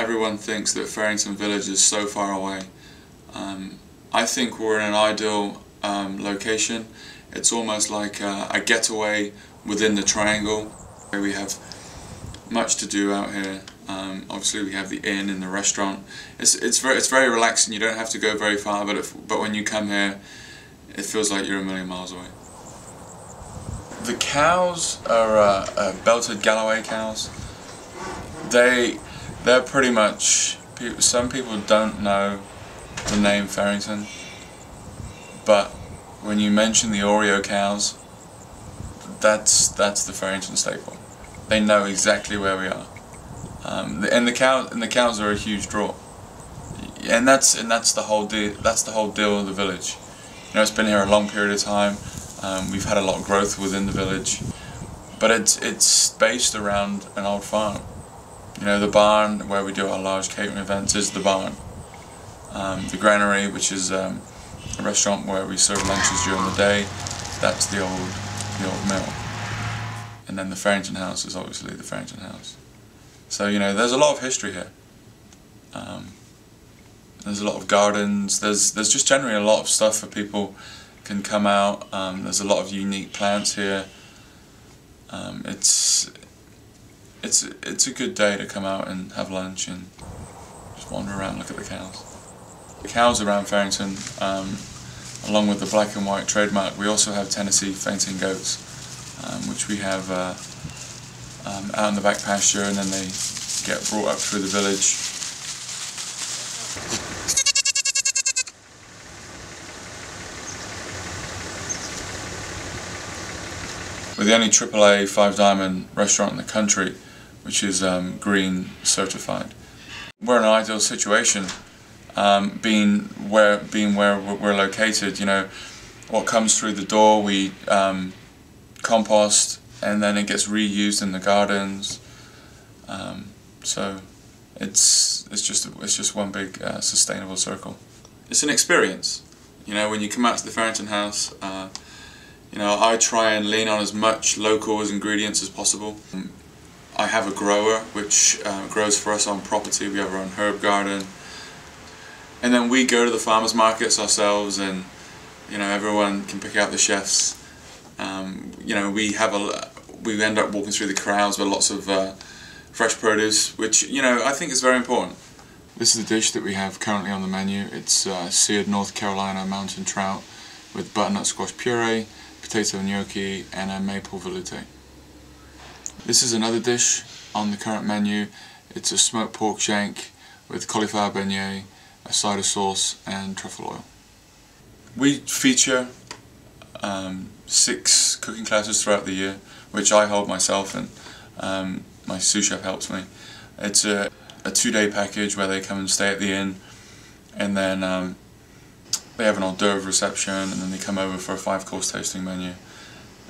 everyone thinks that Fearrington Village is so far away. Um, I think we're in an ideal um, location. It's almost like a, a getaway within the triangle. We have much to do out here. Um, obviously, we have the inn and the restaurant. It's it's very it's very relaxing. You don't have to go very far, but if, but when you come here, it feels like you're a million miles away. The cows are uh, uh, belted Galloway cows. They they're pretty much some people don't know the name Fearrington, but when you mention the Oreo cows, that's that's the Fearrington staple. They know exactly where we are, um, and the cows and the cows are a huge draw, and that's and that's the whole deal. That's the whole deal of the village. You know, it's been here a long period of time. Um, we've had a lot of growth within the village, but it's it's based around an old farm. You know, the barn where we do our large catering events is the barn. Um, the granary, which is um, a restaurant where we serve lunches during the day, that's the old the old mill. And then the Fearrington House is obviously the Fearrington House. So you know, there's a lot of history here. Um, there's a lot of gardens. There's there's just generally a lot of stuff for people can come out. Um, there's a lot of unique plants here. Um, it's it's it's a good day to come out and have lunch and just wander around, look at the cows. The cows around Fearrington, um, along with the black and white trademark, we also have Tennessee fainting goats, um, which we have uh, um, out in the back pasture, and then they get brought up through the village. We're the only AAA five diamond restaurant in the country which is um, green certified. We're in an ideal situation, um, being where being where we're located. You know, what comes through the door, we um, compost, and then it gets reused in the gardens. Um, so it's it's just it's just one big uh, sustainable circle. It's an experience. You know, when you come out to the Fearrington House. Uh, you know, I try and lean on as much local as ingredients as possible. I have a grower which uh, grows for us on property. We have our own herb garden. And then we go to the farmers markets ourselves and you know everyone can pick out the chefs. Um, you know we have a we end up walking through the crowds with lots of uh, fresh produce which you know I think is very important. This is the dish that we have currently on the menu. It's uh, seared North Carolina mountain trout with butternut squash puree, potato gnocchi and a maple veloute. This is another dish on the current menu. It's a smoked pork shank with cauliflower beignet, a cider sauce and truffle oil. We feature um, six cooking classes throughout the year, which I hold myself and um, my sous chef helps me. It's a, a two-day package where they come and stay at the inn and then um, they have an hors d'oeuvre reception and then they come over for a five-course tasting menu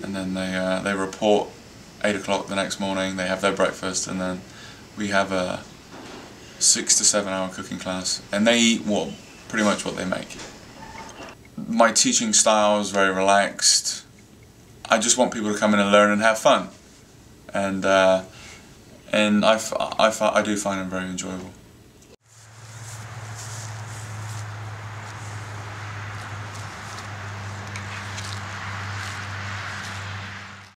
and then they, uh, they report 8 o'clock the next morning, they have their breakfast, and then we have a six to seven hour cooking class, and they eat what pretty much what they make. My teaching style is very relaxed. I just want people to come in and learn and have fun, and uh, and I, I, I do find them very enjoyable.